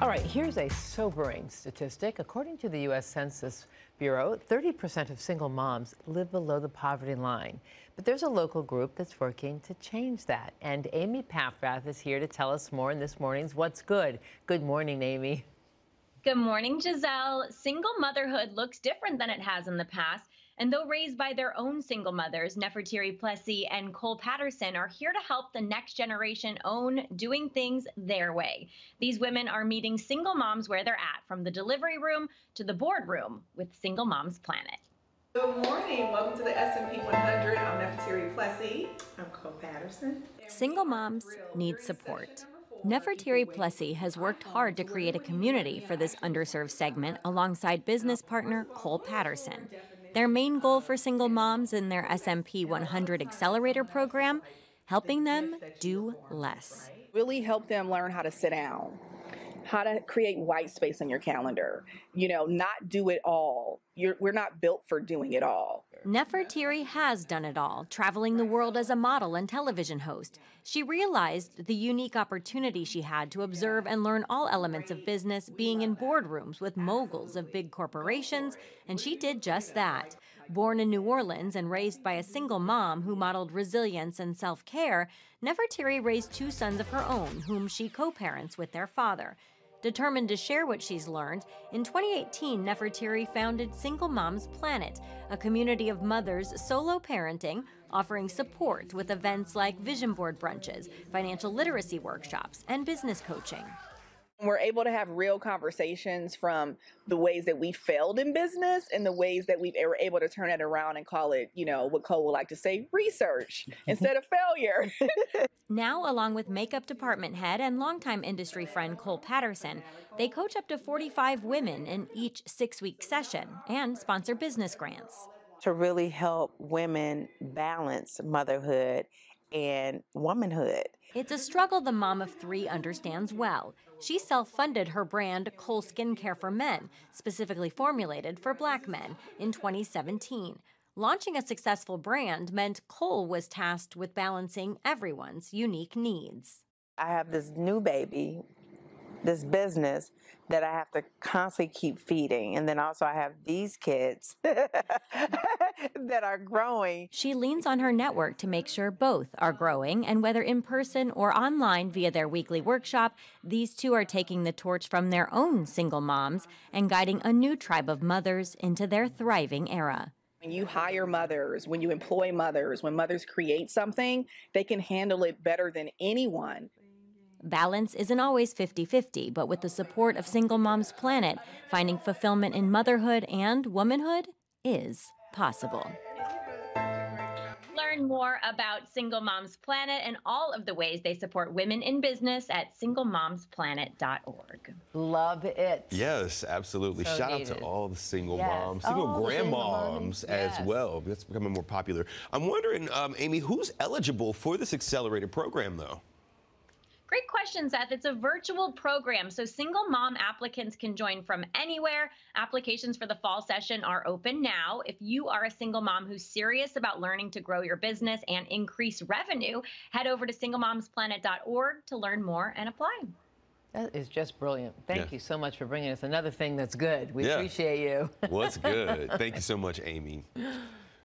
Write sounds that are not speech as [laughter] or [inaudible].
All right, here's a sobering statistic. According to the U.S. Census Bureau, 30% of single moms live below the poverty line. But there's a local group that's working to change that. And Amy Paffrath is here to tell us more in this morning's What's Good. Good morning, Amy. Good morning, Giselle. Single motherhood looks different than it has in the past. And though raised by their own single mothers, Neferteri Plessy and Cole Patterson are here to help the next generation own doing things their way. These women are meeting single moms where they're at, from the delivery room to the boardroom with Single Moms Planet. Good morning. Welcome to the SMP 100. I'm Neferteri Plessy. I'm Cole Patterson. Single moms need support. Neferteri Plessy has worked hard to create a community for this underserved segment alongside business partner Cole Patterson. Their main goal for single moms in their SMP 100 Accelerator program helping them do less. Really help them learn how to sit down, how to create white space on your calendar, you know, not do it all. You're, we're not built for doing it all. Neferteri has done it all, traveling the world as a model and television host. She realized the unique opportunity she had to observe and learn all elements of business being in boardrooms with moguls of big corporations, and she did just that. Born in New Orleans and raised by a single mom who modeled resilience and self care, Neferteri raised two sons of her own, whom she co parents with their father. Determined to share what she's learned, in 2018, Neferteri founded Single Moms Planet, a community of mothers solo parenting, offering support with events like vision board brunches, financial literacy workshops, and business coaching. We're able to have real conversations from the ways that we failed in business and the ways that we were able to turn it around and call it, you know, what Cole would like to say, research [laughs] instead of failure. [laughs] now, along with makeup department head and longtime industry friend Cole Patterson, they coach up to 45 women in each six week session and sponsor business grants. To really help women balance motherhood and womanhood. It's a struggle the mom of three understands well. She self funded her brand, Cole Skincare for Men, specifically formulated for black men, in 2017. Launching a successful brand meant Cole was tasked with balancing everyone's unique needs. I have this new baby this business that I have to constantly keep feeding. And then also I have these kids [laughs] that are growing. She leans on her network to make sure both are growing. And whether in person or online via their weekly workshop, these two are taking the torch from their own single moms and guiding a new tribe of mothers into their thriving era. When you hire mothers, when you employ mothers, when mothers create something, they can handle it better than anyone. Balance isn't always 50 50, but with the support of Single Moms Planet, finding fulfillment in motherhood and womanhood is possible. Learn more about Single Moms Planet and all of the ways they support women in business at singlemomsplanet.org. Love it. Yes, absolutely. So Shout needed. out to all the single yes. moms, single oh, grandmoms single as yes. well. That's becoming more popular. I'm wondering, um, Amy, who's eligible for this accelerated program, though? Great question, Seth. It's a virtual program, so single mom applicants can join from anywhere. Applications for the fall session are open now. If you are a single mom who's serious about learning to grow your business and increase revenue, head over to singlemomsplanet.org to learn more and apply. That is just brilliant. Thank yeah. you so much for bringing us another thing that's good. We yeah. appreciate you. What's good? [laughs] Thank you so much, Amy.